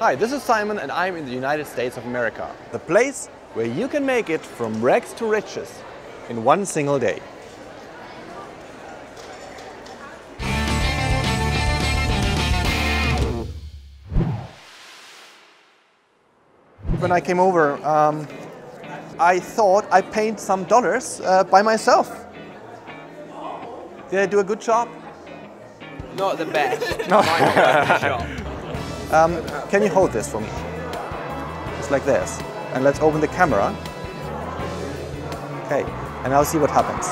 Hi, this is Simon and I'm in the United States of America. The place where you can make it from rags to riches in one single day. When I came over, um, I thought I paid some dollars uh, by myself. Did I do a good job? Not the best. No. Um, can you hold this for me? Just like this. And let's open the camera. Okay, and I'll see what happens.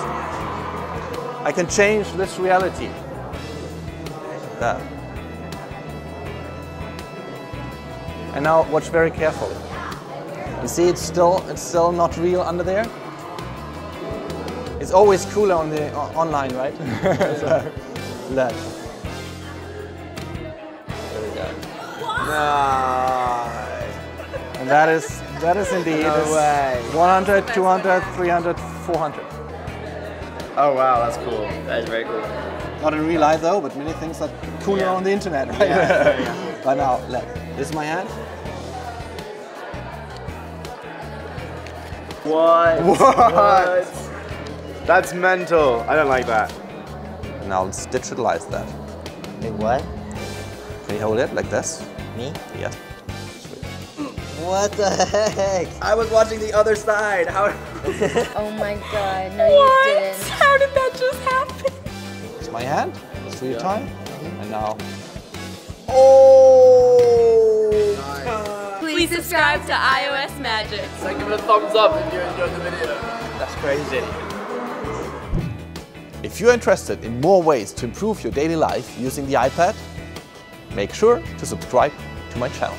I can change this reality. That. And now watch very carefully. You see it's still it's still not real under there? It's always cooler on the o- online, right? so, look. And that is that is indeed No way. 100, 200, 300, 400. Oh wow, that's cool. That is very cool. Not in real life though, but many things are cooler Yeah. on the internet, right? Yeah, yeah, but now, look, this is my hand. What? What? That's mental. I don't like that. Now let's digitalize that. Wait, what? Can you hold it like this? Me? Yes. What the heck? I was watching the other side. How? Oh my god, no you didn't. How did that just happen? It's my hand. It's real time. And now. Oh. Please subscribe to iOS Magic. So give it a thumbs up if you enjoyed the video. That's crazy. If you're interested in more ways to improve your daily life using the iPad, make sure to subscribe to my channel.